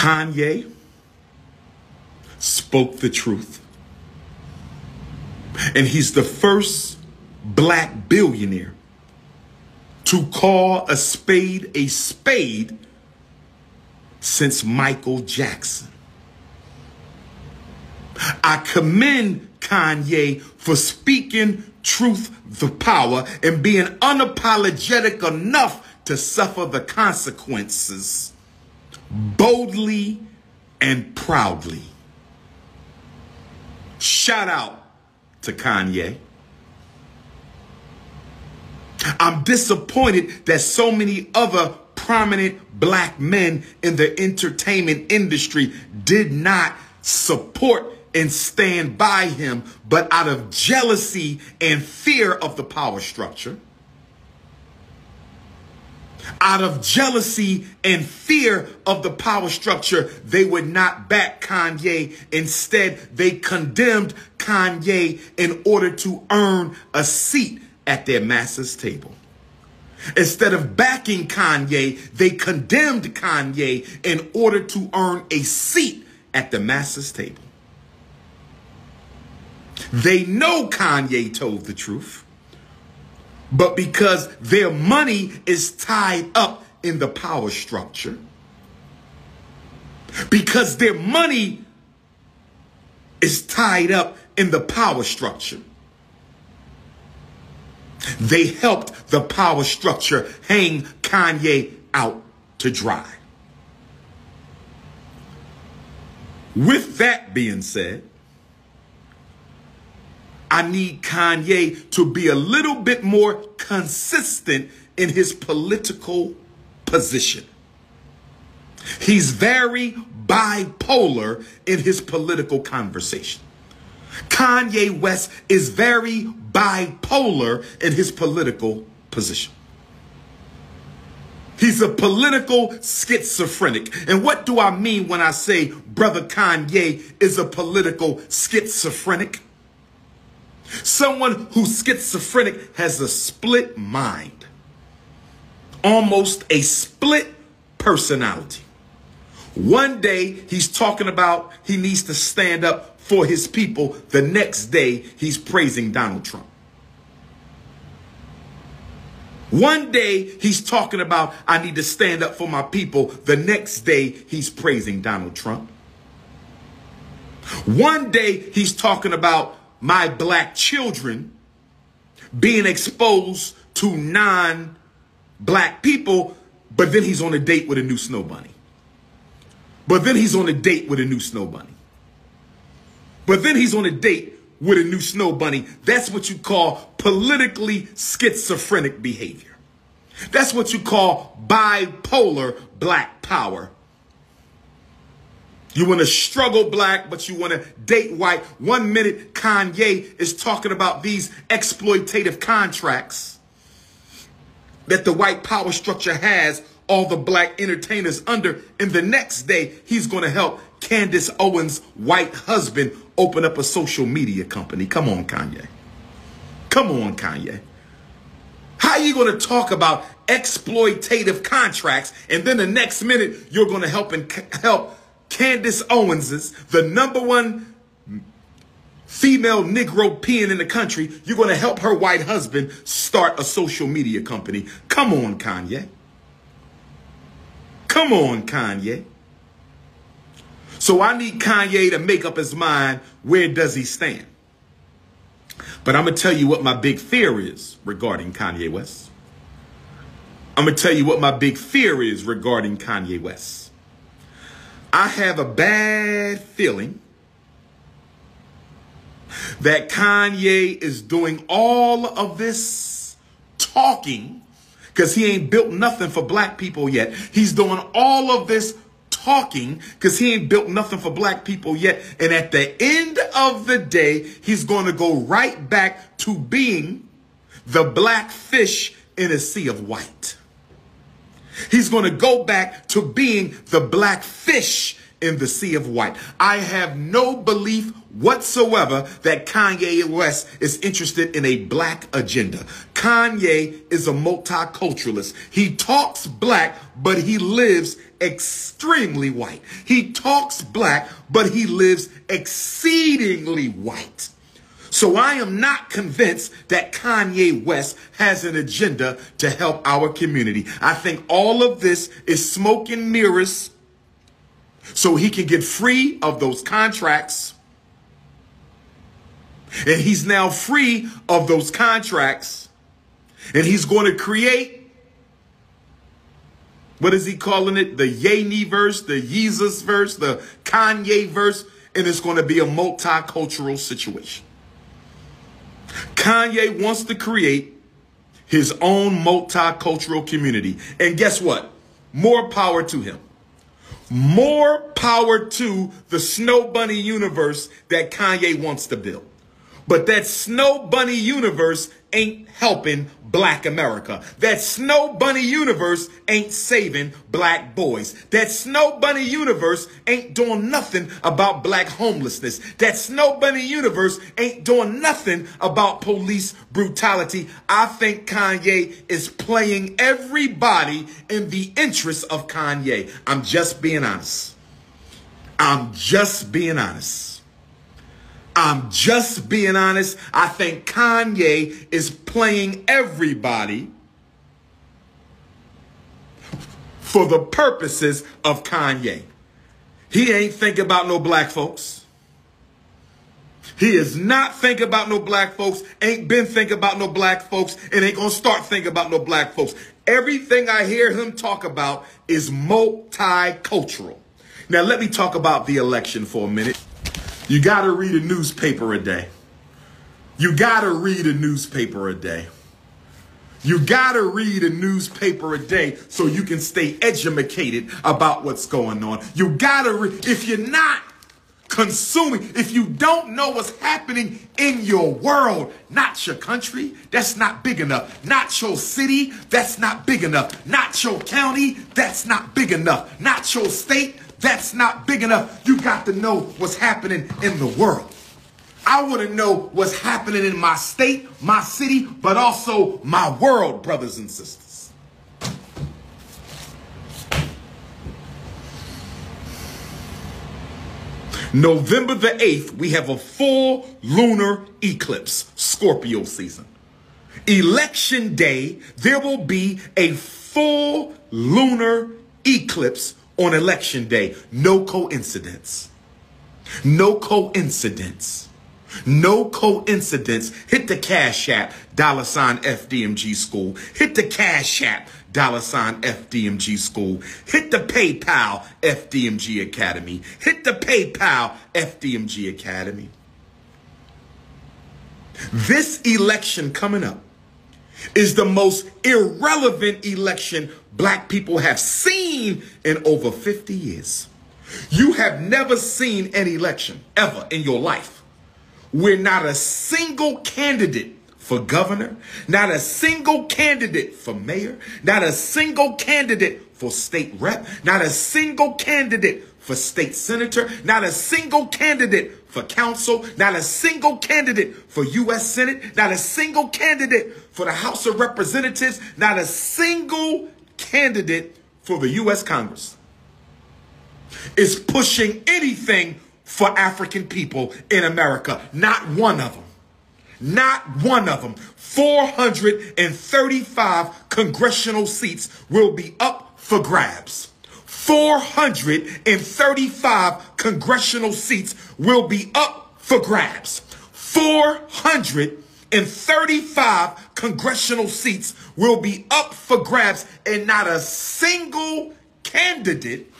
Kanye spoke the truth. And he's the first black billionaire to call a spade a spade since Michael Jackson. I commend Kanye for speaking truth the power and being unapologetic enough to suffer the consequences boldly and proudly. Shout out to Kanye. I'm disappointed that so many other prominent black men in the entertainment industry did not support and stand by him, but out of jealousy and fear of the power structure, out of jealousy and fear of the power structure, they would not back Kanye. Instead, they condemned Kanye in order to earn a seat at their master's table. Instead of backing Kanye, they condemned Kanye in order to earn a seat at the master's table. They know Kanye told the truth, but because their money is tied up in the power structure, because their money is tied up in the power structure, they helped the power structure hang Kanye out to dry. With that being said, I need Kanye to be a little bit more consistent in his political position. He's very bipolar in his political conversation. Kanye West is very bipolar in his political position. He's a political schizophrenic. And what do I mean when I say brother Kanye is a political schizophrenic? Someone who's schizophrenic has a split mind, almost a split personality. One day he's talking about he needs to stand up for his people. The next day he's praising Donald Trump. One day he's talking about I need to stand up for my people. The next day he's praising Donald Trump. One day he's talking about my black children being exposed to non black people, but then he's on a date with a new snow bunny. But then he's on a date with a new snow bunny. But then he's on a date with a new snow bunny. That's what you call politically schizophrenic behavior. That's what you call bipolar black power you want to struggle black, but you want to date white. One minute, Kanye is talking about these exploitative contracts that the white power structure has all the black entertainers under. And the next day, he's going to help Candace Owens' white husband open up a social media company. Come on, Kanye. Come on, Kanye. How are you going to talk about exploitative contracts and then the next minute you're going to help and help Candace Owens's, the number one female Negro peeing in the country, you're going to help her white husband start a social media company. Come on, Kanye. Come on, Kanye. So I need Kanye to make up his mind where does he stand. But I'm going to tell you what my big fear is regarding Kanye West. I'm going to tell you what my big fear is regarding Kanye West. I have a bad feeling that Kanye is doing all of this talking because he ain't built nothing for black people yet. He's doing all of this talking because he ain't built nothing for black people yet. And at the end of the day, he's going to go right back to being the black fish in a sea of white. He's going to go back to being the black fish in the sea of white. I have no belief whatsoever that Kanye West is interested in a black agenda. Kanye is a multiculturalist. He talks black, but he lives extremely white. He talks black, but he lives exceedingly white. So I am not convinced that Kanye West has an agenda to help our community. I think all of this is smoke and mirrors so he can get free of those contracts. And he's now free of those contracts. And he's going to create, what is he calling it? The Ye verse, the Jesus verse, the Kanye verse. And it's going to be a multicultural situation. Kanye wants to create his own multicultural community. And guess what? More power to him. More power to the Snow Bunny universe that Kanye wants to build. But that Snow Bunny universe ain't helping black America. That Snow Bunny universe ain't saving black boys. That Snow Bunny universe ain't doing nothing about black homelessness. That Snow Bunny universe ain't doing nothing about police brutality. I think Kanye is playing everybody in the interest of Kanye. I'm just being honest. I'm just being honest. I'm just being honest. I think Kanye is playing everybody for the purposes of Kanye. He ain't thinking about no black folks. He is not thinking about no black folks, ain't been thinking about no black folks, and ain't gonna start thinking about no black folks. Everything I hear him talk about is multicultural. Now, let me talk about the election for a minute. You got to read a newspaper a day. You got to read a newspaper a day. You got to read a newspaper a day so you can stay educated about what's going on. You got to read. If you're not consuming, if you don't know what's happening in your world, not your country, that's not big enough. Not your city, that's not big enough. Not your county, that's not big enough. Not your state, that's not big enough. You got to know what's happening in the world. I want to know what's happening in my state, my city, but also my world, brothers and sisters. November the 8th, we have a full lunar eclipse, Scorpio season. Election day, there will be a full lunar eclipse on election day. No coincidence. No coincidence. No coincidence. Hit the Cash App, dollar sign FDMG School. Hit the Cash App, dollar sign FDMG School. Hit the PayPal, FDMG Academy. Hit the PayPal, FDMG Academy. This election coming up is the most irrelevant election black people have seen in over 50 years. You have never seen an election ever in your life where not a single candidate for governor, not a single candidate for mayor, not a single candidate for state rep, not a single candidate for state senator, not a single candidate for council, not a single candidate for U.S. Senate, not a single candidate for the House of Representatives, not a single candidate for the U.S. Congress is pushing anything for African people in America. Not one of them. Not one of them. 435 congressional seats will be up for grabs. 435 congressional seats will be up for grabs. 435 congressional seats will be up for grabs, and not a single candidate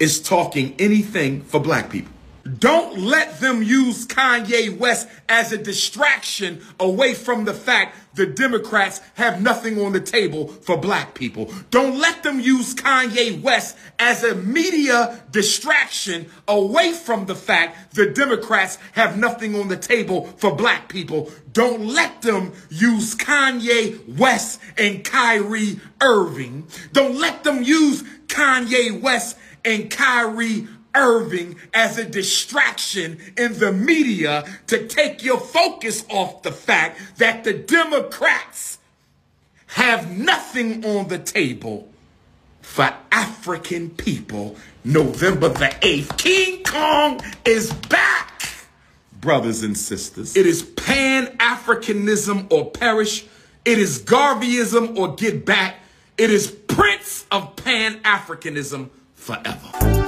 is talking anything for black people. Don't let them use Kanye West as a distraction away from the fact the Democrats have nothing on the table for black people. Don't let them use Kanye West as a media distraction away from the fact the Democrats have nothing on the table for black people. Don't let them use Kanye West and Kyrie Irving. Don't let them use Kanye West and Kyrie Irving as a distraction in the media to take your focus off the fact that the Democrats have nothing on the table for African people November the 8th. King Kong is back, brothers and sisters. It is Pan Africanism or perish. It is Garveyism or get back. It is Prince of Pan Africanism forever.